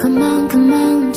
Come on, come on,